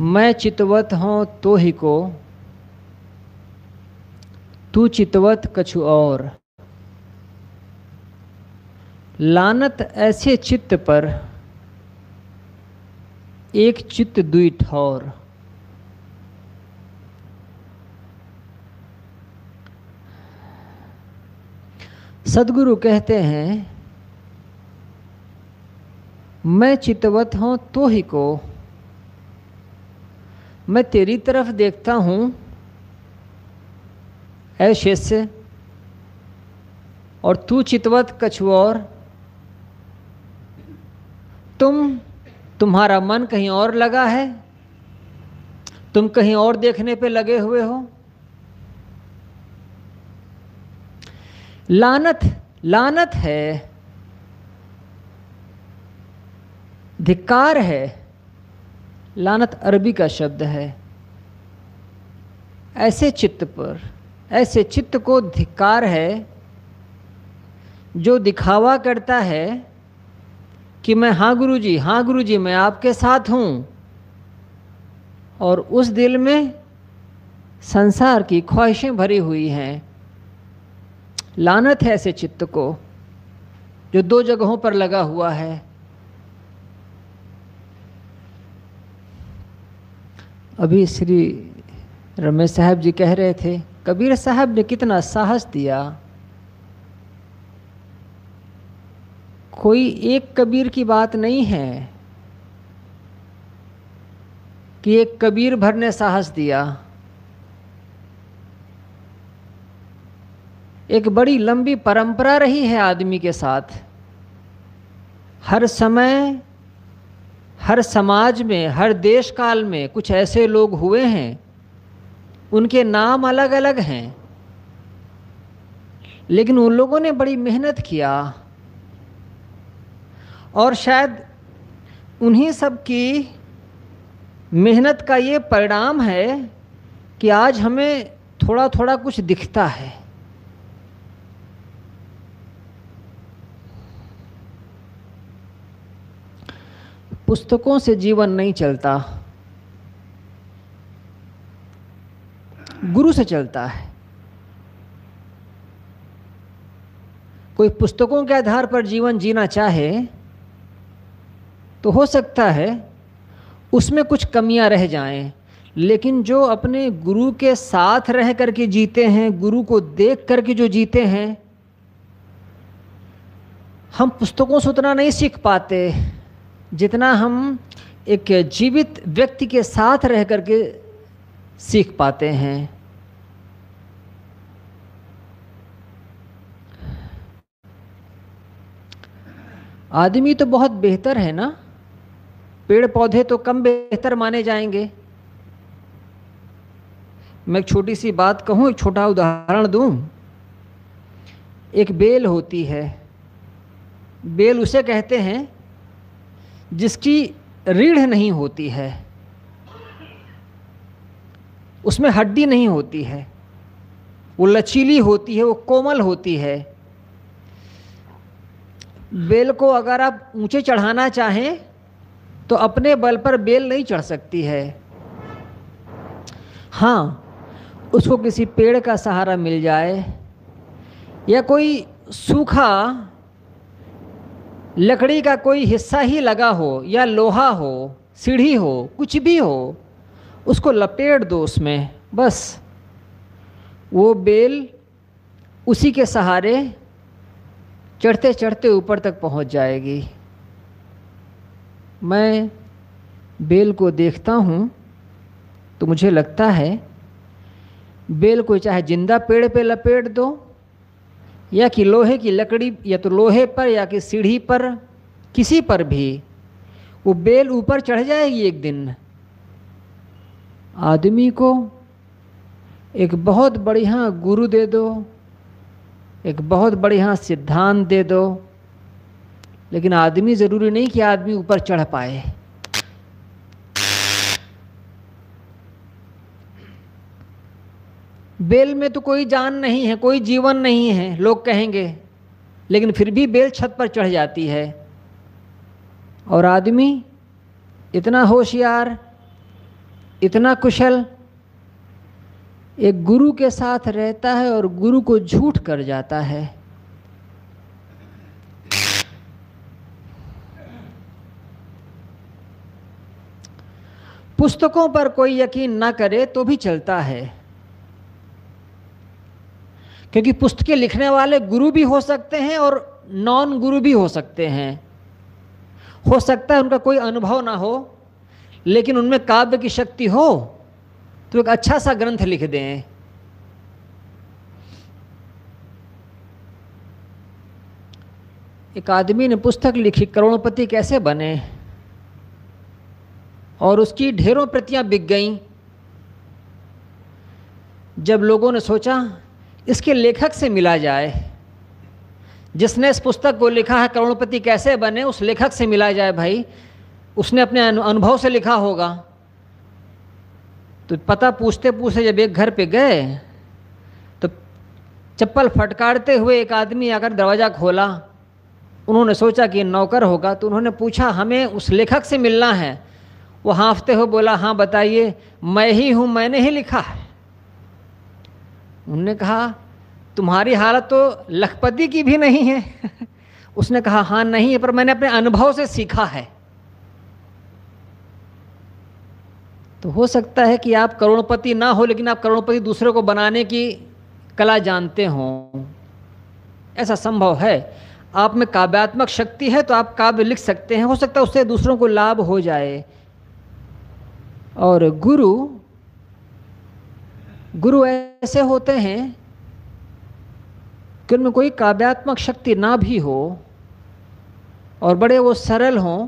मैं चितवत हों तो ही को, तू चितवत कछु और। लानत ऐसे चित्त पर, एक चित्त दुई ठौर। सदगुरु कहते हैं, मैं चितवत हूँ तो ही को मैं तेरी तरफ़ देखता हूँ, ऐ शिष्य, और तू चितवत कछुऔर तुम, तुम्हारा मन कहीं और लगा है? तुम कहीं और देखने पे लगे हुए हो? लानत लानत है, धिक्कार है। लानत अरबी का शब्द है। ऐसे चित्त पर, ऐसे चित्त को धिक्कार है, जो दिखावा करता है कि मैं हाँ गुरु जी हाँ गुरु जी मैं आपके साथ हूँ। और उस दिल में संसार की ख्वाहिशें भरी हुई हैं। लानत है ऐसे चित्त को, जो दो जगहों पर लगा हुआ है। अभी श्री रमेश साहब जी कह रहे थे, कबीर साहब ने कितना साहस दिया। कोई एक कबीर की बात नहीं है कि एक कबीर भर ने साहस दिया। एक बड़ी लंबी परंपरा रही है आदमी के साथ। हर समय हर समाज में, हर देश काल में कुछ ऐसे लोग हुए हैं, उनके नाम अलग अलग हैं। लेकिन उन लोगों ने बड़ी मेहनत किया। और शायद उन्हीं सब की मेहनत का ये परिणाम है कि आज हमें थोड़ा थोड़ा कुछ दिखता है। पुस्तकों से जीवन नहीं चलता। गुरु से चलता है। कोई पुस्तकों के आधार पर जीवन जीना चाहे तो हो सकता है उसमें कुछ कमियाँ रह जाएँ, लेकिन जो अपने गुरु के साथ रह करके जीते हैं, गुरु को देख करके जो जीते हैं, हम पुस्तकों से उतना नहीं सीख पाते। जितना हम एक जीवित व्यक्ति के साथ रह करके सीख पाते हैं। आदमी तो बहुत बेहतर है ना? पेड़ पौधे तो कम बेहतर माने जाएँगे। मैं एक छोटी सी बात कहूँ, एक छोटा उदाहरण दूँ। एक बेल होती है। बेल उसे कहते हैं जिसकी रीढ़ नहीं होती है, उसमें हड्डी नहीं होती है, वो लचीली होती है, वो कोमल होती है। बेल को अगर आप ऊँचे चढ़ाना चाहें तो अपने बल पर बेल नहीं चढ़ सकती है। हाँ उसको किसी पेड़ का सहारा मिल जाए, या कोई सूखा लकड़ी का कोई हिस्सा ही लगा हो या लोहा हो, सीढ़ी हो, कुछ भी हो, उसको लपेट दो उसमें, बस। वो बेल उसी के सहारे चढ़ते चढ़ते ऊपर तक पहुँच जाएगी। मैं बेल को देखता हूँ तो मुझे लगता है बेल को चाहे ज़िंदा पेड़ पे लपेट दो या कि लोहे की लकड़ी या तो लोहे पर या कि सीढ़ी पर, किसी पर भी, वो बेल ऊपर चढ़ जाएगी एक दिन। आदमी को एक बहुत बढ़िया गुरु दे दो, एक बहुत बढ़िया सिद्धांत दे दो, लेकिन आदमी ज़रूरी नहीं कि आदमी ऊपर चढ़ पाए। बेल में तो कोई जान नहीं है, कोई जीवन नहीं है, लोग कहेंगे, लेकिन फिर भी बेल छत पर चढ़ जाती है। और आदमी इतना होशियार, इतना कुशल, एक गुरु के साथ रहता है और गुरु को झूठ कर जाता है। पुस्तकों पर कोई यकीन ना करे तो भी चलता है। क्योंकि पुस्तकें लिखने वाले गुरु भी हो सकते हैं और नॉन गुरु भी हो सकते हैं। हो सकता है उनका कोई अनुभव ना हो, लेकिन उनमें काव्य की शक्ति हो तो एक अच्छा सा ग्रंथ लिख दें। एक आदमी ने पुस्तक लिखी, करोड़पति कैसे बने? और उसकी ढेरों प्रतियाँ बिक गईं। जब लोगों ने सोचा इसके लेखक से मिला जाए। जिसने इस पुस्तक को लिखा है, करोड़पति कैसे बने, उस लेखक से मिला जाए भाई। उसने अपने अनुभव से लिखा होगा। तो पता पूछते पूछते जब एक घर पे गए तो चप्पल फटकारते हुए एक आदमी आकर दरवाज़ा खोला। उन्होंने सोचा कि नौकर होगा तो उन्होंने पूछा, हमें उस लेखक से मिलना है? वो हाँफते हुए बोला हाँ बताइए, मैं ही हूँ, मैंने ही लिखा है। उनने कहा, तुम्हारी हालत तो लखपति की भी नहीं है। उसने कहा हाँ नहीं है, पर मैंने अपने अनुभव से सीखा है। तो हो सकता है कि आप करोड़पति ना हो, लेकिन आप करोड़पति दूसरे को बनाने की कला जानते हो। ऐसा संभव है। आप में काव्यात्मक शक्ति है तो आप काव्य लिख सकते हैं। हो सकता है उससे दूसरों को लाभ हो जाए। और गुरु गुरु ऐसे होते हैं कि उनमें कोई काव्यात्मक शक्ति ना भी हो और बड़े वो सरल हों,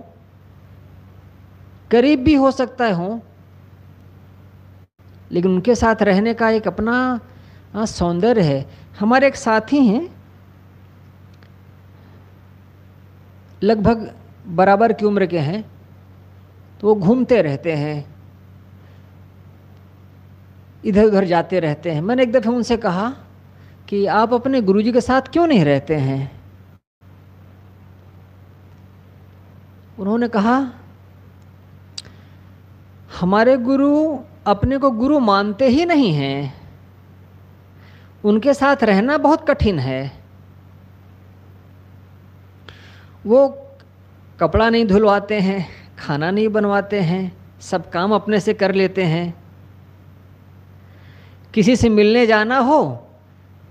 करीब भी हो सकता है हों, लेकिन उनके साथ रहने का एक अपना सौंदर्य है। हमारे एक साथी हैं, लगभग बराबर की उम्र के हैं तो वो घूमते रहते हैं। इधर उधर जाते रहते हैं। मैंने एक दफ़े उनसे कहा कि आप अपने गुरुजी के साथ क्यों नहीं रहते हैं? उन्होंने कहा, हमारे गुरु अपने को गुरु मानते ही नहीं हैं। उनके साथ रहना बहुत कठिन है। वो कपड़ा नहीं धुलवाते हैं, खाना नहीं बनवाते हैं, सब काम अपने से कर लेते हैं। किसी से मिलने जाना हो,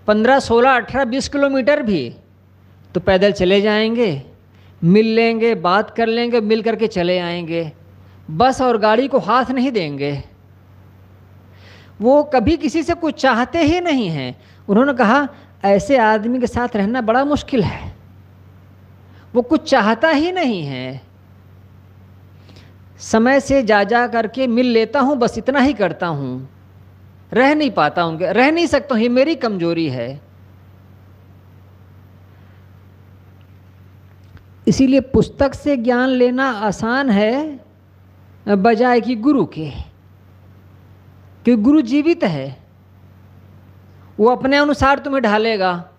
पंद्रह, सोलह, अठारह, बीस किलोमीटर भी तो पैदल चले जाएँगे, मिल लेंगे, बात कर लेंगे, मिल करके चले आएँगे, बस और गाड़ी को हाथ नहीं देंगे। वो कभी किसी से कुछ चाहते ही नहीं हैं। उन्होंने कहा, ऐसे आदमी के साथ रहना बड़ा मुश्किल है। वो कुछ चाहता ही नहीं है। समय से जा जा करके मिल लेता हूँ, बस इतना ही करता हूँ। रह नहीं पाता उनके, रह नहीं सकता ये मेरी कमज़ोरी है। इसीलिए पुस्तक से ज्ञान लेना आसान है, बजाय कि गुरु के, क्योंकि गुरु जीवित है। वो अपने अनुसार तुम्हें ढालेगा।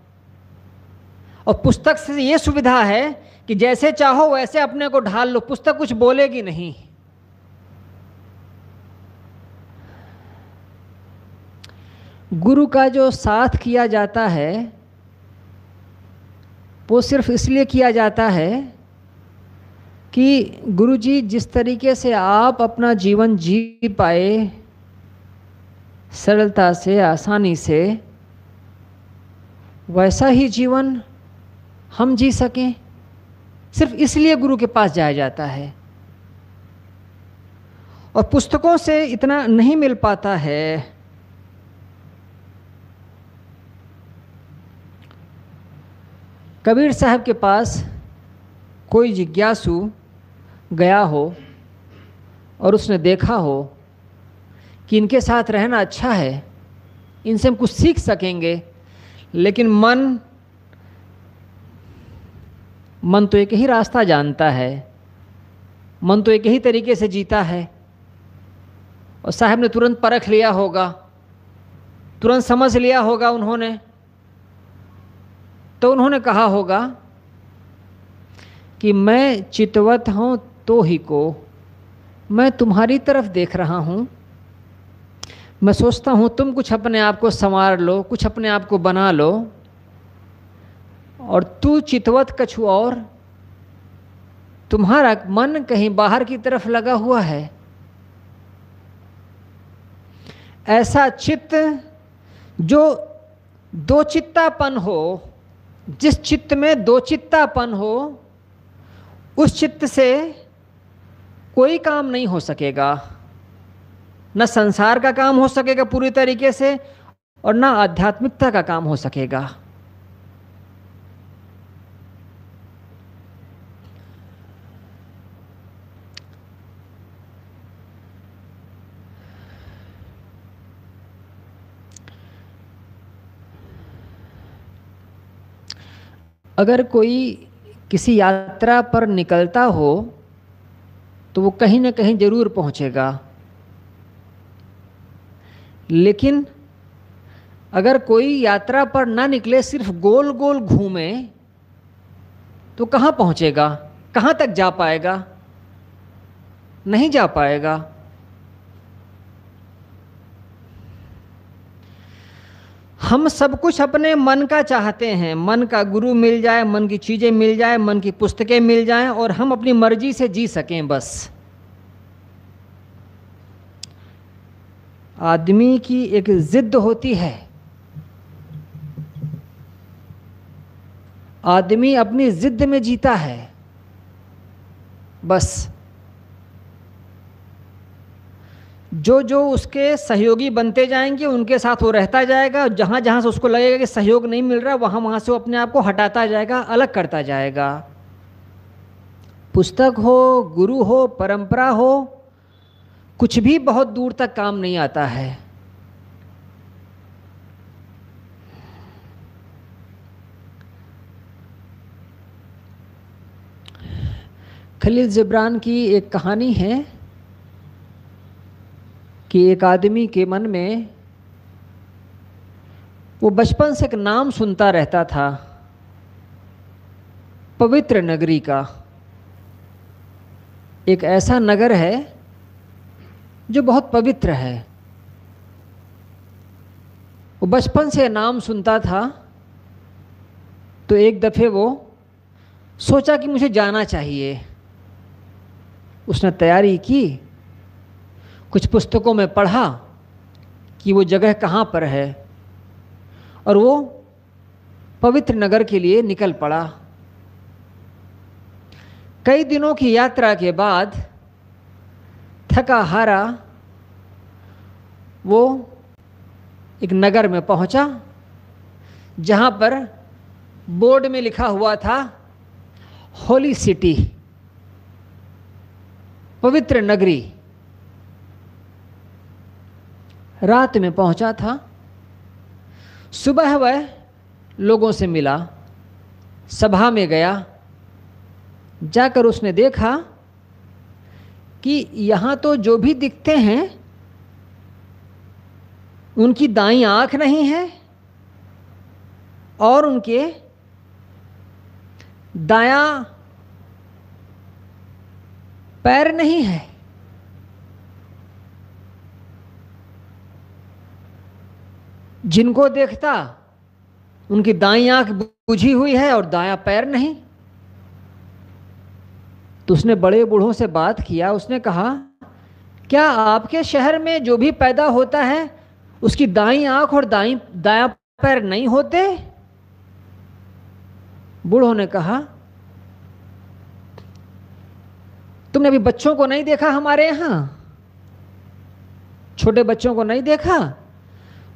और पुस्तक से ये सुविधा है कि जैसे चाहो वैसे अपने को ढाल लो, पुस्तक कुछ बोलेगी नहीं। गुरु का जो साथ किया जाता है, वो सिर्फ़ इसलिए किया जाता है कि गुरु जी जिस तरीके से आप अपना जीवन जी पाए, सरलता से, आसानी से, वैसा ही जीवन हम जी सकें। सिर्फ़ इसलिए गुरु के पास जाया जाता है। और पुस्तकों से इतना नहीं मिल पाता है कबीर साहब के पास कोई जिज्ञासु गया हो और उसने देखा हो कि इनके साथ रहना अच्छा है, इनसे हम कुछ सीख सकेंगे, लेकिन मन मन तो एक ही रास्ता जानता है, मन तो एक ही तरीके से जीता है। और साहब ने तुरंत परख लिया होगा, तुरंत समझ लिया होगा उन्होंने तो उन्होंने कहा होगा कि मैं चितवत हूँ तो ही को मैं तुम्हारी तरफ़ देख रहा हूँ। मैं सोचता हूँ, तुम कुछ अपने आप को संवार लो, कुछ अपने आप को बना लो। और तू चितवत कछु और। तुम्हारा मन कहीं बाहर की तरफ़ लगा हुआ है। ऐसा चित्त जो दो चित्तापन हो जिस चित्त में दो चित्तापन हो, उस चित्त से कोई काम नहीं हो सकेगा। न संसार का काम हो सकेगा पूरी तरीके से और न आध्यात्मिकता का काम हो सकेगा। अगर कोई किसी यात्रा पर निकलता हो तो वो कहीं ना कहीं ज़रूर पहुंचेगा। लेकिन अगर कोई यात्रा पर ना निकले, सिर्फ़ गोल गोल घूमे तो कहाँ पहुँचेगा? कहाँ तक जा पाएगा? नहीं जा पाएगा। हम सब कुछ अपने मन का चाहते हैं। मन का गुरु मिल जाए, मन की चीज़ें मिल जाए, मन की पुस्तकें मिल जाएँ और हम अपनी मर्ज़ी से जी सकें बस। आदमी की एक जिद होती है। आदमी अपनी जिद में जीता है। बस। जो जो उसके सहयोगी बनते जाएँगे, उनके साथ वो रहता जाएगा जहाँ जहाँ से उसको लगेगा कि सहयोग नहीं मिल रहा, वहाँ वहाँ से वो अपने आप को हटाता जाएगा, अलग करता जाएगा। पुस्तक हो, गुरु हो, परंपरा हो, कुछ भी बहुत दूर तक काम नहीं आता है। खलील जबरान की एक कहानी है। कि एक आदमी के मन में वो बचपन से एक नाम सुनता रहता था, पवित्र नगरी का। एक ऐसा नगर है जो बहुत पवित्र है। वो बचपन से नाम सुनता था तो एक दफ़े वो सोचा कि मुझे जाना चाहिए। उसने तैयारी की कुछ पुस्तकों में पढ़ा कि वो जगह कहाँ पर है और वो पवित्र नगर के लिए निकल पड़ा। कई दिनों की यात्रा के बाद थका हारा वो एक नगर में पहुँचा, जहाँ पर बोर्ड में लिखा हुआ था, होली सिटी, पवित्र नगरी। रात में पहुँचा था। सुबह वह लोगों से मिला, सभा में गया। जाकर उसने देखा कि यहाँ तो जो भी दिखते हैं, उनकी दाई आँख नहीं है और उनके दाया पैर नहीं है। जिनको देखता, उनकी दाई आँख बुझी हुई है और दाया पैर नहीं। तो उसने बड़े बूढ़ों से बात किया, उसने कहा, क्या आपके शहर में जो भी पैदा होता है, उसकी दाई आँख और दाई, दाया पैर नहीं होते? बूढ़ों ने कहा, तुमने अभी बच्चों को नहीं देखा हमारे यहाँ? छोटे बच्चों को नहीं देखा?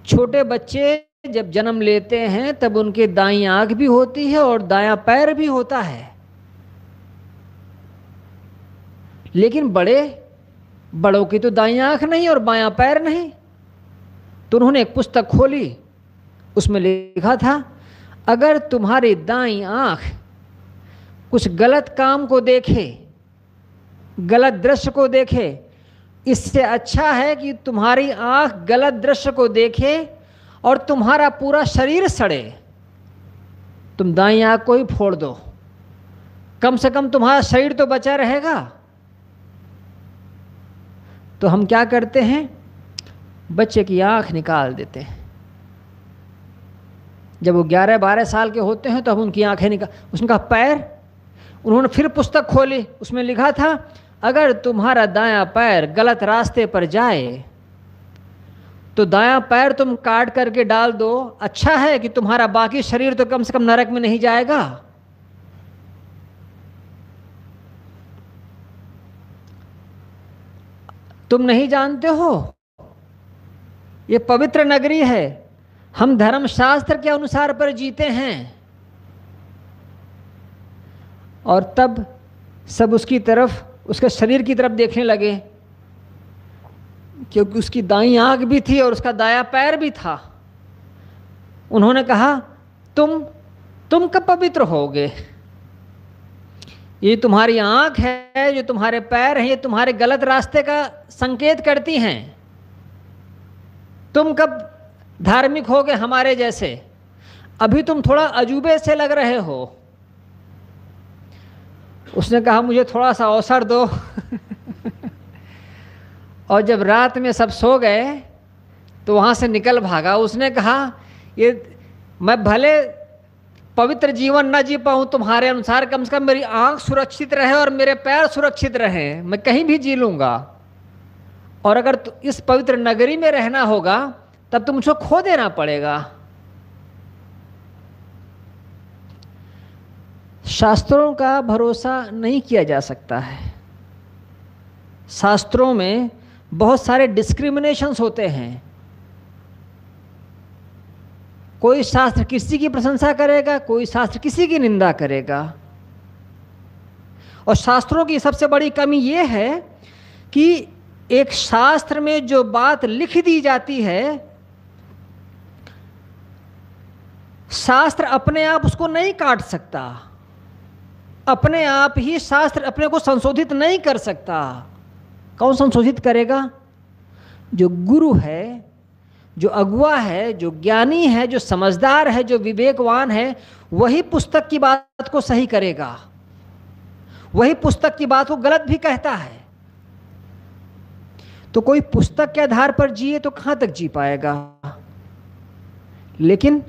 छोटे बच्चे जब जन्म लेते हैं, तब उनके दाई आँख भी होती है और दाया पैर भी होता है। लेकिन बड़े, बड़ों की तो दाई आँख नहीं और बाया पैर नहीं। तो उन्होंने एक पुस्तक खोली, उसमें लिखा था, अगर तुम्हारी दाई आँख कुछ गलत काम को देखे, गलत दृश्य को देखे इससे अच्छा है कि तुम्हारी आँख गलत दृश्य को देखे और तुम्हारा पूरा शरीर सड़े। तुम दाई आँख को ही फोड़ दो। कम से कम तुम्हारा शरीर तो बचा रहेगा। तो हम क्या करते हैं? बच्चे की आँख निकाल देते हैं। जब वो ग्यारह बारह साल के होते हैं तो हम उनकी आँखें निकाल उसने कहा, पैर? उन्होंने फिर पुस्तक खोली। उसमें लिखा था अगर तुम्हारा दायां पैर गलत रास्ते पर जाए तो दायां पैर तुम काट करके डाल दो। अच्छा है कि तुम्हारा बाकी शरीर तो कम से कम नरक में नहीं जाएगा। तुम नहीं जानते हो? ये पवित्र नगरी है। हम धर्मशास्त्र के अनुसार पर जीते हैं। और तब सब उसकी तरफ़ उसके शरीर की तरफ़ देखने लगे, क्योंकि उसकी दाई आँख भी थी और उसका दाया पैर भी था। उन्होंने कहा, तुम तुम कब पवित्र होगे? ये तुम्हारी आँख है जो तुम्हारे पैर हैं, ये तुम्हारे गलत रास्ते का संकेत करती हैं। तुम कब धार्मिक हो गए हमारे जैसे? अभी तुम थोड़ा अजूबे से लग रहे हो। उसने कहा, मुझे थोड़ा सा अवसर दो। और जब रात में सब सो गए तो वहाँ से निकल भागा। उसने कहा, ये, मैं भले पवित्र जीवन न जी पाऊँ, तुम्हारे अनुसार कम से कम मेरी आँख सुरक्षित रहे और मेरे पैर सुरक्षित रहें, मैं कहीं भी जी लूँगा। और अगर इस पवित्र नगरी में रहना होगा, तब तो मुझको खो देना पड़ेगा। शास्त्रों का भरोसा नहीं किया जा सकता है। शास्त्रों में बहुत सारे डिस्क्रिमिनेशंस होते हैं। कोई शास्त्र किसी की प्रशंसा करेगा, कोई शास्त्र किसी की निंदा करेगा। और शास्त्रों की सबसे बड़ी कमी ये है कि एक शास्त्र में जो बात लिख दी जाती है, शास्त्र अपने आप उसको नहीं काट सकता। अपने आप ही शास्त्र अपने को संशोधित नहीं कर सकता। कौन संशोधित करेगा? जो गुरु है, जो अगुआ है, जो ज्ञानी है, जो समझदार है, जो विवेकवान है, वही पुस्तक की बात को सही करेगा। वही पुस्तक की बात को गलत भी कहता है। तो कोई पुस्तक के आधार पर जिए तो कहाँ तक जी पाएगा? लेकिन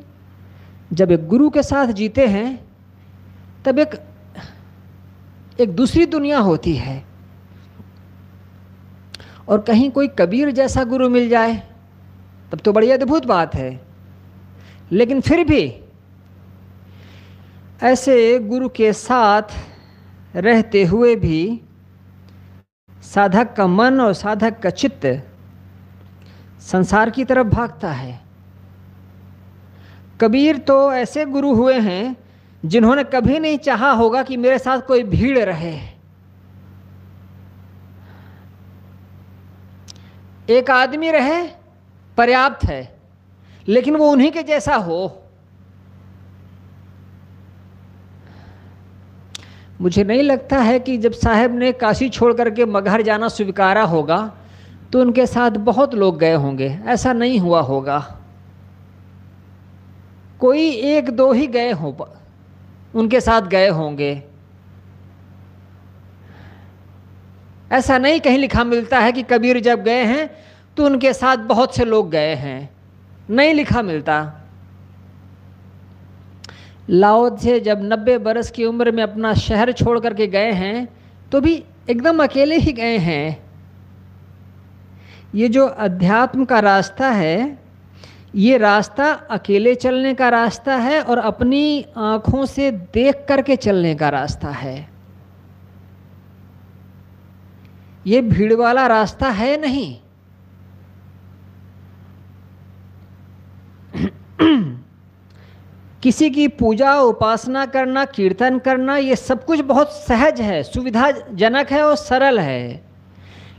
जब एक गुरु के साथ जीते हैं, तब एक एक दूसरी दुनिया होती है। और कहीं कोई कबीर जैसा गुरु मिल जाए, तब तो बड़ी अद्भुत बात है। लेकिन फिर भी ऐसे गुरु के साथ रहते हुए भी साधक का मन और साधक का चित्त संसार की तरफ़ भागता है। कबीर तो ऐसे गुरु हुए हैं जिन्होंने कभी नहीं चाहा होगा कि मेरे साथ कोई भीड़ रहे। एक आदमी रहे, पर्याप्त है, लेकिन वो उन्हीं के जैसा हो। मुझे नहीं लगता है कि जब साहब ने काशी छोड़ करके मगहर जाना स्वीकारा होगा तो उनके साथ बहुत लोग गए होंगे। ऐसा नहीं हुआ होगा। कोई एक दो ही गए हों उनके साथ गए होंगे। ऐसा नहीं कहीं लिखा मिलता है कि कबीर जब गए हैं तो उनके साथ बहुत से लोग गए हैं। नहीं लिखा मिलता। लाओ से जब नब्बे बरस की उम्र में अपना शहर छोड़ करके गए हैं तो भी एकदम अकेले ही गए हैं। ये जो अध्यात्म का रास्ता है ये रास्ता अकेले चलने का रास्ता है और अपनी आँखों से देख करके चलने का रास्ता है। ये भीड़ वाला रास्ता है नहीं। किसी की पूजा, उपासना करना, कीर्तन करना, ये सब कुछ बहुत सहज है, सुविधाजनक है और सरल है।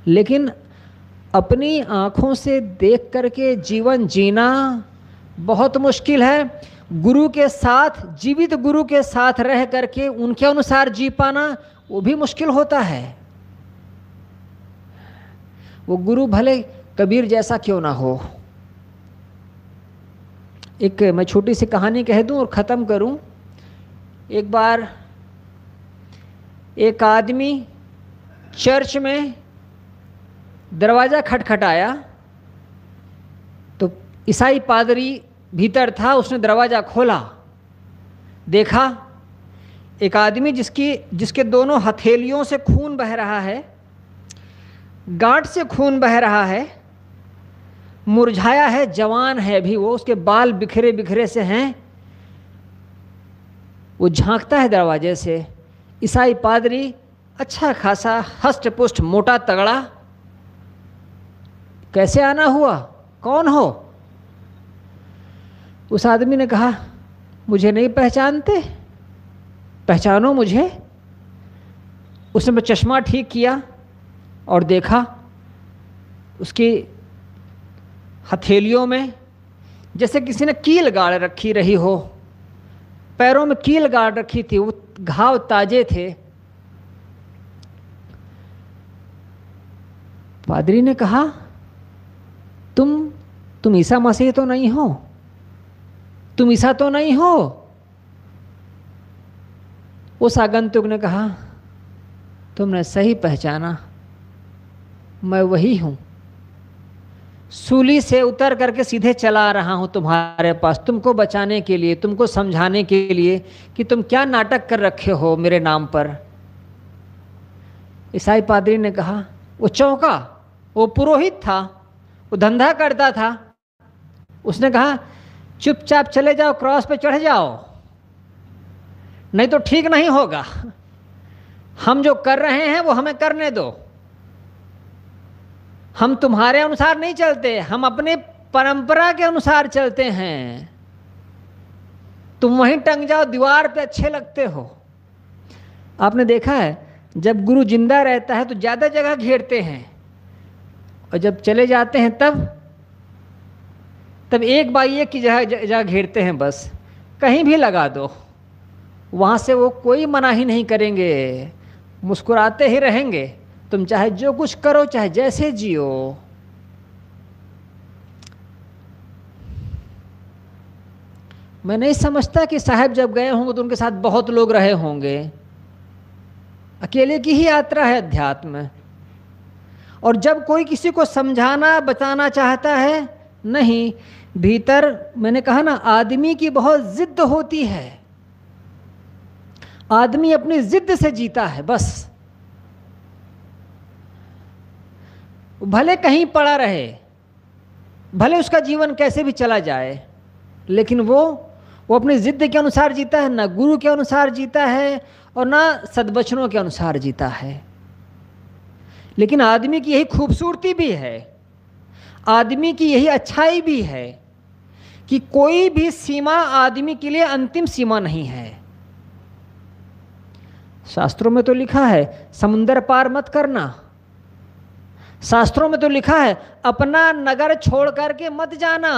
लेकिन अपनी आँखों से देख करके जीवन जीना बहुत मुश्किल है। गुरु के साथ, जीवित गुरु के साथ रह करके उनके अनुसार जी पाना वो भी मुश्किल होता है। वो गुरु भले कबीर जैसा क्यों ना हो। एक मैं छोटी सी कहानी कह दूँ और ख़त्म करूँ। एक बार एक आदमी चर्च में दरवाज़ा खटखटाया तो ईसाई पादरी भीतर था, उसने दरवाज़ा खोला। देखा, एक आदमी जिसकी, जिसके दोनों हथेलियों से खून बह रहा है, गांठ से खून बह रहा है, मुरझाया है, जवान है भी वो, उसके बाल बिखरे बिखरे से हैं। वो झांकता है दरवाजे से। ईसाई पादरी अच्छा खासा हस्ट पुष्ट मोटा तगड़ा कैसे आना हुआ? कौन हो? उस आदमी ने कहा, मुझे नहीं पहचानते। पहचानो मुझे। उसने मैं चश्मा ठीक किया और देखा, उसकी हथेलियों में जैसे किसी ने कील गाड़ रखी रही हो। पैरों में कील गाड़ रखी थी, वो घाव ताजे थे। पादरी ने कहा तुम तुम ईसा मसीह तो नहीं हो। तुम ईसा तो नहीं हो। उस आगंतुक ने कहा, तुमने सही पहचाना। मैं वही हूँ। सूली से उतर करके सीधे चला रहा हूँ तुम्हारे पास। तुमको बचाने के लिए, तुमको समझाने के लिए कि तुम क्या नाटक कर रखे हो मेरे नाम पर। ईसाई पादरी ने कहा, वो चौका, वो पुरोहित था। वो धंधा करता था। उसने कहा, चुपचाप चले जाओ, क्रॉस पे चढ़ जाओ, नहीं तो ठीक नहीं होगा। हम जो कर रहे हैं, वो हमें करने दो। हम तुम्हारे अनुसार नहीं चलते, हम अपने परंपरा के अनुसार चलते हैं। तुम वहीं टंग जाओ, दीवार पे अच्छे लगते हो। आपने देखा है, जब गुरु ज़िंदा रहता है तो ज़्यादा जगह घेरते हैं। और जब चले जाते हैं तब तब एक बाई एक की जगह जगह घेरते हैं बस। कहीं भी लगा दो। वहाँ से वो कोई मना ही नहीं करेंगे। मुस्कुराते ही रहेंगे। तुम चाहे जो कुछ करो, चाहे जैसे जियो। मैं नहीं समझता कि साहब जब गए होंगे तो उनके साथ बहुत लोग रहे होंगे। अकेले की ही यात्रा है अध्यात्म। और जब कोई किसी को समझाना, बताना चाहता है, नहीं, भीतर, मैंने कहा ना, आदमी की बहुत जिद्द होती है। आदमी अपनी जिद्द से जीता है, बस। भले कहीं पड़ा रहे, भले उसका जीवन कैसे भी चला जाए, लेकिन वो वो अपनी ज़िद्द के अनुसार जीता है, ना गुरु के अनुसार जीता है, और ना सदवचनों के अनुसार जीता है। लेकिन आदमी की यही खूबसूरती भी है। आदमी की यही अच्छाई भी है कि कोई भी सीमा आदमी के लिए अंतिम सीमा नहीं है। शास्त्रों में तो लिखा है, समुंदर पार मत करना। शास्त्रों में तो लिखा है, अपना नगर छोड़ करके मत जाना।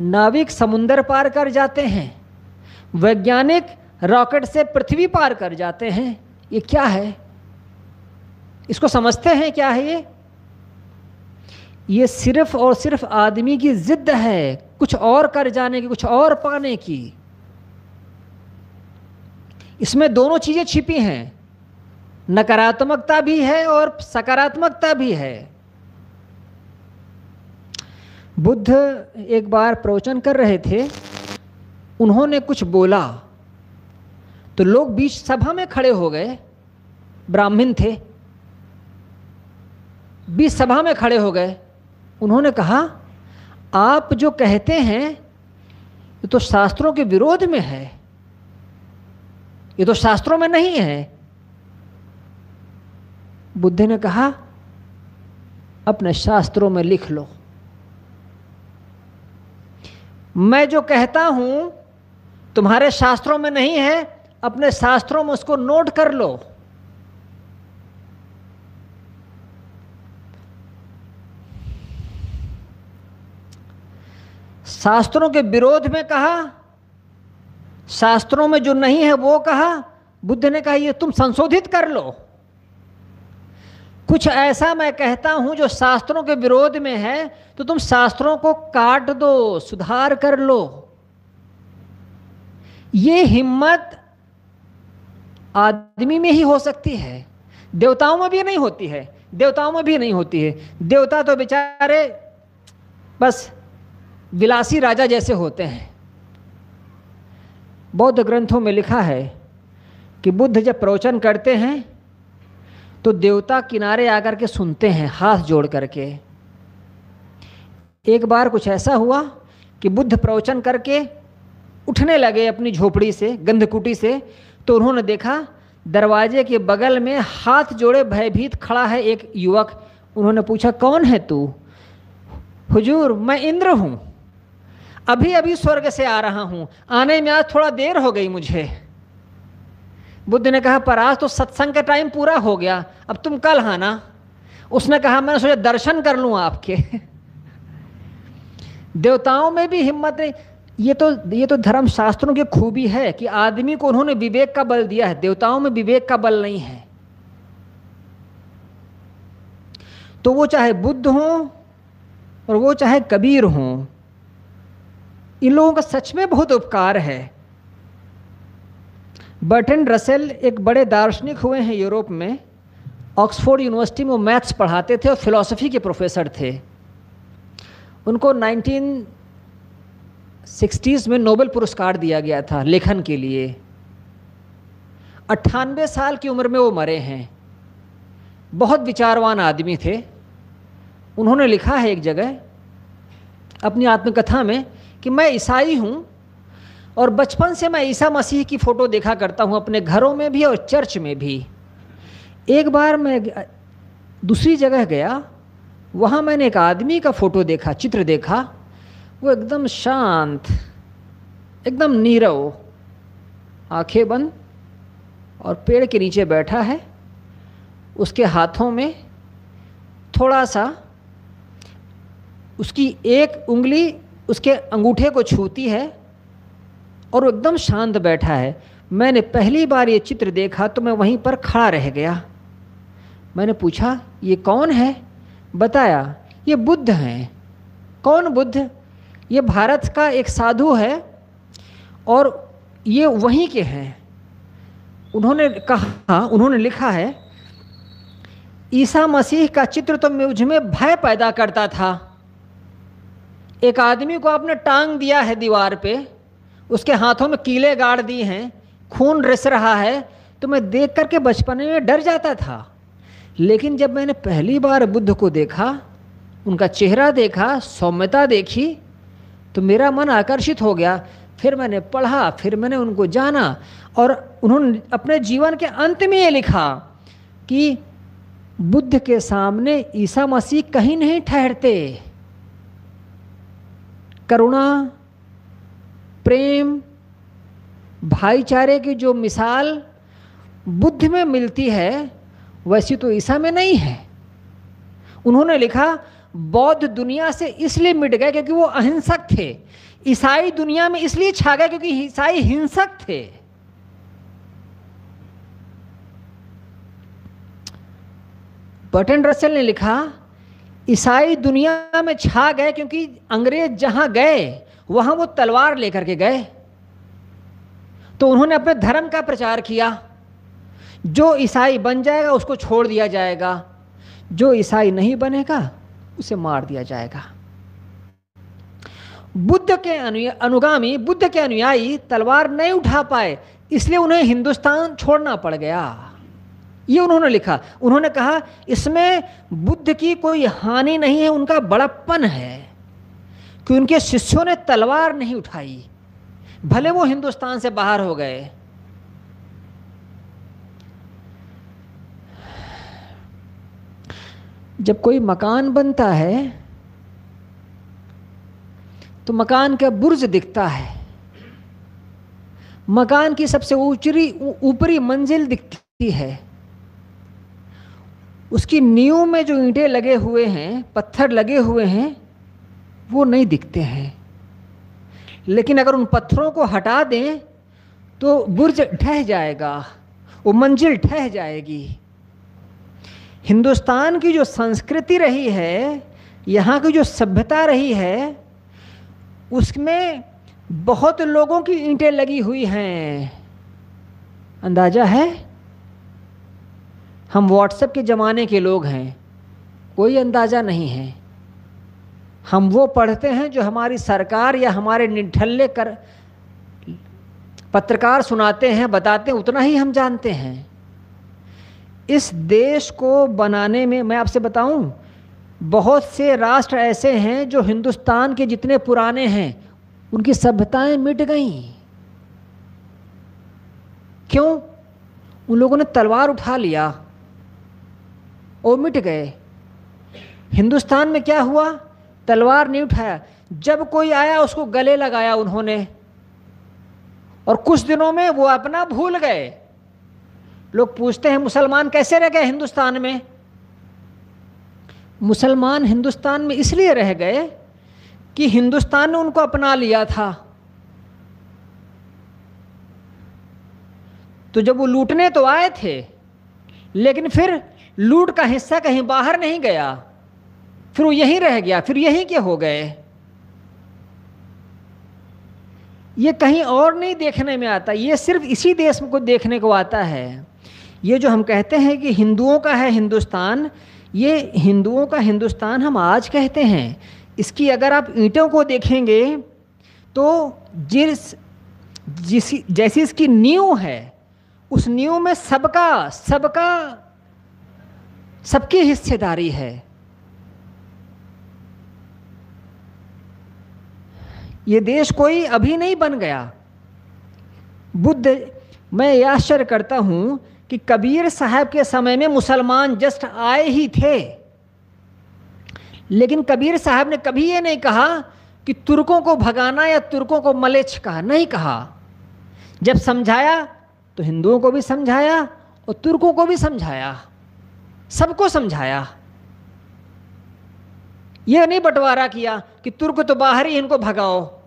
नाविक समुंदर पार कर जाते हैं। वैज्ञानिक रॉकेट से पृथ्वी पार कर जाते हैं। ये क्या है? इसको समझते हैं क्या है ये? ये सिर्फ़ और सिर्फ़ आदमी की जिद है, कुछ और कर जाने की, कुछ और पाने की। इसमें दोनों चीज़ें छिपी हैं। नकारात्मकता भी है और सकारात्मकता भी है। बुद्ध एक बार प्रवचन कर रहे थे। उन्होंने कुछ बोला। तो लोग बीच सभा में खड़े हो गए, ब्राह्मण थे। बीच सभा में खड़े हो गए। उन्होंने कहा, आप जो कहते हैं, ये तो शास्त्रों के विरोध में है। ये तो शास्त्रों में नहीं है। बुद्ध ने कहा, अपने शास्त्रों में लिख लो। मैं जो कहता हूँ, तुम्हारे शास्त्रों में नहीं है अपने शास्त्रों में उसको नोट कर लो। शास्त्रों के विरोध में कहा, शास्त्रों में जो नहीं है वो कहा, बुद्ध ने कहा, ये तुम संशोधित कर लो। कुछ ऐसा मैं कहता हूँ जो शास्त्रों के विरोध में है तो तुम शास्त्रों को काट दो, सुधार कर लो। ये हिम्मत आदमी में ही हो सकती है। देवताओं में भी नहीं होती है। देवताओं में भी नहीं होती है। देवता तो बेचारे बस विलासी राजा जैसे होते हैं। बौद्ध ग्रंथों में लिखा है कि बुद्ध जब प्रवचन करते हैं तो देवता किनारे आकर के सुनते हैं, हाथ जोड़ करके। एक बार कुछ ऐसा हुआ कि बुद्ध प्रवचन करके उठने लगे अपनी झोपड़ी से, गंधकुटी से तो उन्होंने देखा, दरवाजे के बगल में हाथ जोड़े भयभीत खड़ा है एक युवक। उन्होंने पूछा, कौन है तू? हुजूर, मैं इंद्र हूँ। अभी अभी स्वर्ग से आ रहा हूँ। आने में आज थोड़ा देर हो गई मुझे। बुद्ध ने कहा, पर आज तो सत्संग का टाइम पूरा हो गया। अब तुम कल आना। उसने कहा, मैंने सोचा दर्शन कर लूँ आपके। देवताओं में भी हिम्मत नहीं। ये तो ये तो धर्म शास्त्रों की खूबी है कि आदमी को उन्होंने विवेक का बल दिया है, देवताओं में विवेक का बल नहीं है। तो वो चाहे बुद्ध हो और वो चाहे कबीर हो, इन लोगों का सच में बहुत उपकार है। बर्टन रसेल एक बड़े दार्शनिक हुए हैं यूरोप में। ऑक्सफोर्ड यूनिवर्सिटी में वो मैथ्स पढ़ाते थे और फिलॉसफी के प्रोफेसर थे। उनको 1960s में नोबेल पुरस्कार दिया गया था लेखन के लिए। अट्ठानवे साल की उम्र में वो मरे हैं। बहुत विचारवान आदमी थे। उन्होंने लिखा है एक जगह, अपनी आत्मकथा में, कि मैं ईसाई हूँ और बचपन से मैं ईसा मसीह की फ़ोटो देखा करता हूँ अपने घरों में भी और चर्च में भी। एक बार मैं दूसरी जगह गया, वहाँ मैंने एक आदमी का फ़ोटो देखा, चित्र देखा। वो एकदम शांत, एकदम नीरव। आँखें बंद और पेड़ के नीचे बैठा है। उसके हाथों में थोड़ा सा उसकी एक उंगली उसके अंगूठे को छूती है और वो एकदम शांत बैठा है। मैंने पहली बार ये चित्र देखा तो मैं वहीं पर खड़ा रह गया। मैंने पूछा, ये कौन है? बताया, ये बुद्ध हैं। कौन बुद्ध? ये भारत का एक साधु है और ये वहीं के हैं। उन्होंने कहा, उन्होंने लिखा है, ईसा मसीह का चित्र तो मुझमें भय पैदा करता था। एक आदमी को आपने टांग दिया है दीवार पे, उसके हाथों में कीले गाड़ दिए हैं, खून रिस रहा है तो मैं देख करके बचपन में डर जाता था। लेकिन जब मैंने पहली बार बुद्ध को देखा, उनका चेहरा देखा, सौम्यता देखी तो मेरा मन आकर्षित हो गया। फिर मैंने पढ़ा, फिर मैंने उनको जाना और उन्होंने अपने जीवन के अंत में ये लिखा कि बुद्ध के सामने ईसा मसीह कहीं नहीं ठहरते। करुणा, प्रेम, भाईचारे की जो मिसाल बुद्ध में मिलती है, वैसी तो ईसा में नहीं है। उन्होंने लिखा बौद्ध दुनिया से इसलिए मिट गए क्योंकि वो अहिंसक थे। ईसाई दुनिया में इसलिए छा गए क्योंकि ईसाई हिंसक थे। बटन रसल ने लिखा, ईसाई दुनिया में छा गए क्योंकि अंग्रेज़ जहाँ गए, वहाँ वो तलवार लेकर के गए। तो उन्होंने अपने धर्म का प्रचार किया। जो ईसाई बन जाएगा, उसको छोड़ दिया जाएगा। जो ईसाई नहीं बनेगा उसे मार दिया जाएगा। बुद्ध के अनुगामी, बुद्ध के अनुयायी तलवार नहीं उठा पाए, इसलिए उन्हें हिंदुस्तान छोड़ना पड़ गया। ये उन्होंने लिखा। उन्होंने कहा, इसमें बुद्ध की कोई हानि नहीं है, उनका बड़प्पन है, कि उनके शिष्यों ने तलवार नहीं उठाई। भले वो हिंदुस्तान से बाहर हो गए जब कोई मकान बनता है तो मकान का बुर्ज दिखता है। मकान की सबसे ऊंचरी ऊपरी मंजिल दिखती है। उसकी नींव में जो ईंटें लगे हुए हैं, पत्थर लगे हुए हैं, वो नहीं दिखते हैं। लेकिन अगर उन पत्थरों को हटा दें तो बुर्ज ढह जाएगा, वो मंजिल ढह जाएगी। हिंदुस्तान की जो संस्कृति रही है, यहाँ की जो सभ्यता रही है, उसमें बहुत लोगों की ईंटें लगी हुई हैं। अंदाज़ा है? हम व्हाट्सएप के ज़माने के लोग हैं, कोई अंदाज़ा नहीं है। हम वो पढ़ते हैं जो हमारी सरकार या हमारे निठल्ले कर, पत्रकार सुनाते हैं, बताते हैं, उतना ही हम जानते हैं। इस देश को बनाने में मैं आपसे बताऊँ, बहुत से राष्ट्र ऐसे हैं जो हिंदुस्तान के जितने पुराने हैं, उनकी सभ्यताएँ मिट गईं। क्यों? उन लोगों ने तलवार उठा लिया और मिट गए। हिंदुस्तान में क्या हुआ? तलवार नहीं उठाया। जब कोई आया, उसको गले लगाया उन्होंने और कुछ दिनों में वो अपना भूल गए। लोग पूछते हैं, मुसलमान कैसे रह गए हिंदुस्तान में? मुसलमान हिंदुस्तान में इसलिए रह गए कि हिंदुस्तान ने उनको अपना लिया था। तो जब वो लूटने तो आए थे, लेकिन फिर लूट का हिस्सा कहीं बाहर नहीं गया। फिर वो यहीं रह गया, फिर यहीं के हो गए। ये कहीं और नहीं देखने में आता, ये सिर्फ़ इसी देश को देखने को आता है। ये जो हम कहते हैं कि हिंदुओं का है हिंदुस्तान, ये हिंदुओं का हिंदुस्तान हम आज कहते हैं। इसकी अगर आप ईंटों को देखेंगे तो जिस जिस, जैसी इसकी नींव है, उस नींव में सबका सबका, सबकी हिस्सेदारी है। ये देश कोई अभी नहीं बन गया। बुद्ध, मैं ये आश्चर्य करता हूँ कि कबीर साहब के समय में मुसलमान जस्ट आए ही थे। लेकिन कबीर साहब ने कभी ये नहीं कहा कि तुर्कों को भगाना या तुर्कों को मलेच्छ कहा, नहीं कहा। जब समझाया तो हिंदुओं को भी समझाया और तुर्कों को भी समझाया। सबको समझाया। यह नहीं बंटवारा किया कि तुर्क तो बाहर ही इनको भगाओ।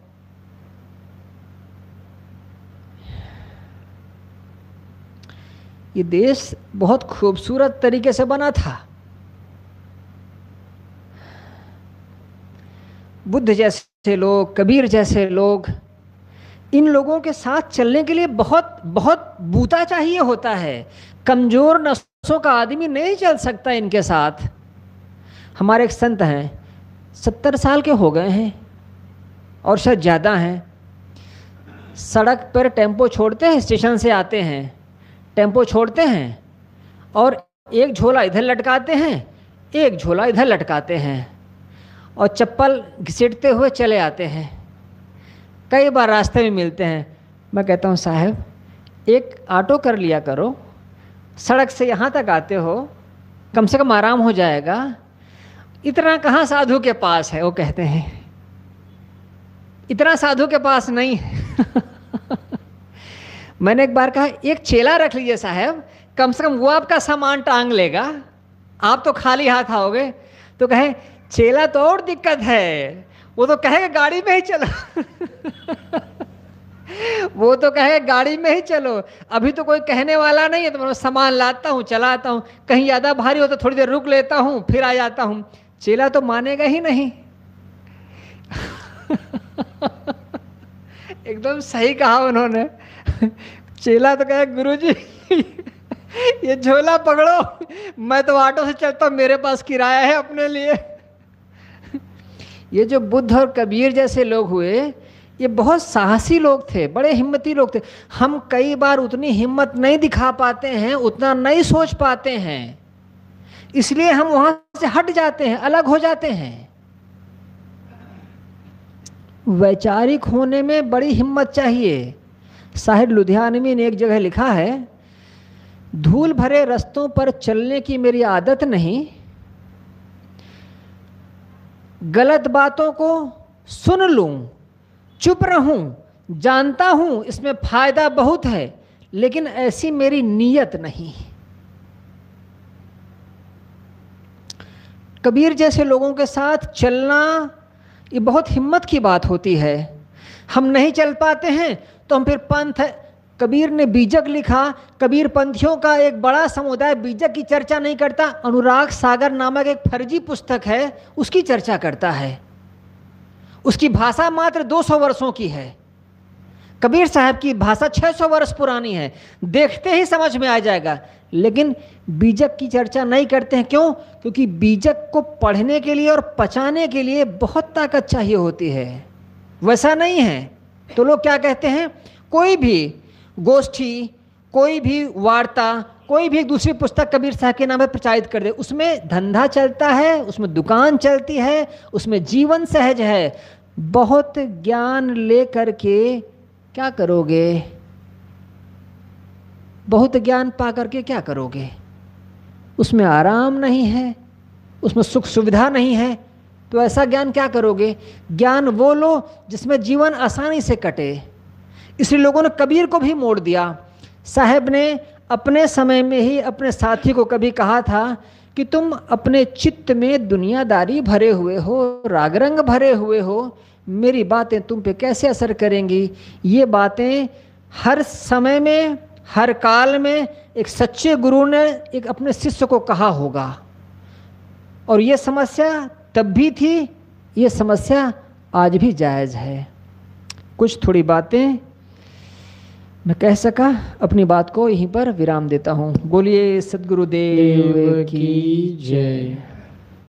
ये देश बहुत खूबसूरत तरीके से बना था। बुद्ध जैसे लोग, कबीर जैसे लोग, इन लोगों के साथ चलने के लिए बहुत बहुत बूता चाहिए होता है। कमज़ोर नसों का आदमी नहीं चल सकता इनके साथ। हमारे एक संत हैं, सत्तर साल के हो गए हैं और शायद ज़्यादा हैं। सड़क पर टेंपो छोड़ते हैं, स्टेशन से आते हैं। टेंपो छोड़ते हैं और एक झोला इधर लटकाते हैं, एक झोला इधर लटकाते हैं और चप्पल घिसटते हुए चले आते हैं। कई बार रास्ते में मिलते हैं। मैं कहता हूँ, साहब, एक ऑटो कर लिया करो। सड़क से यहाँ तक आते हो, कम से कम आराम हो जाएगा। इतना कहाँ साधु के पास है? वो कहते हैं। इतना साधु के पास नहीं मैंने एक बार कहा, एक चेला रख लीजिए साहब, कम से कम वो आपका सामान टांग लेगा। आप तो खाली हाथ आओगे। तो कहें, चेला तो और दिक्कत है, वो तो कहेगा, गाड़ी में ही चलो। वो तो कहे गाड़ी में ही चलो। अभी तो कोई कहने वाला नहीं है तो मैं सामान लाता हूँ, चलाता हूँ। कहीं ज़्यादा भारी हो तो थोड़ी देर रुक लेता हूँ, फिर आ जाता हूँ। चेला तो मानेगा ही नहीं। एकदम सही कहा उन्होंने। चेला तो कहे गुरु जी ये झोला पकड़ो। मैं तो ऑटो से चलता हूँ, मेरे पास किराया है अपने लिए। ये जो बुद्ध और कबीर जैसे लोग हुए, ये बहुत साहसी लोग थे, बड़े हिम्मती लोग थे। हम कई बार उतनी हिम्मत नहीं दिखा पाते हैं, उतना नहीं सोच पाते हैं। इसलिए हम वहाँ से हट जाते हैं, अलग हो जाते हैं। वैचारिक होने में बड़ी हिम्मत चाहिए। साहिर लुधियानवी ने एक जगह लिखा है, धूल भरे रस्तों पर चलने की मेरी आदत नहीं। गलत बातों को सुन लूँ, चुप रहूँ, जानता हूँ, इसमें फ़ायदा बहुत है, लेकिन ऐसी मेरी नीयत नहीं। कबीर जैसे लोगों के साथ चलना, ये बहुत हिम्मत की बात होती है। हम नहीं चल पाते हैं तो हम फिर पंथ, कबीर ने बीजक लिखा। कबीर पंथियों का एक बड़ा समुदाय बीजक की चर्चा नहीं करता। अनुराग सागर नामक एक फर्जी पुस्तक है, उसकी चर्चा करता है। उसकी भाषा मात्र 200 वर्षों की है। कबीर साहब की भाषा 600 वर्ष पुरानी है। देखते ही समझ में आ जाएगा। लेकिन बीजक की चर्चा नहीं करते हैं। क्यों? क्योंकि बीजक को पढ़ने के लिए और पचाने के लिए बहुत ताकत चाहिए होती है। वैसा नहीं है। तो लोग क्या कहते हैं? कोई भी गोष्ठी, कोई भी वार्ता, कोई भी एक दूसरी पुस्तक कबीर साहब के नाम पर प्रचारित कर दे, उसमें धंधा चलता है, उसमें दुकान चलती है, उसमें जीवन सहज है। बहुत ज्ञान ले करके क्या करोगे? बहुत ज्ञान पा करके क्या करोगे? उसमें आराम नहीं है, उसमें सुख सुविधा नहीं है तो ऐसा ज्ञान क्या करोगे? ज्ञान वो लो जिसमें जीवन आसानी से कटे। इसलिए लोगों ने कबीर को भी मोड़ दिया। साहेब ने अपने समय में ही अपने साथी को कभी कहा था कि तुम अपने चित्त में दुनियादारी भरे हुए हो, रागरंग भरे हुए हो। मेरी बातें तुम पे कैसे असर करेंगी? ये बातें हर समय में, हर काल में एक सच्चे गुरु ने एक अपने शिष्य को कहा होगा। और ये समस्या तब भी थी ये समस्या आज भी जायज़ है। कुछ थोड़ी बातें मैं कह सका अपनी बात को यहीं पर विराम देता हूँ। बोलिए सदगुरुदेव की जय।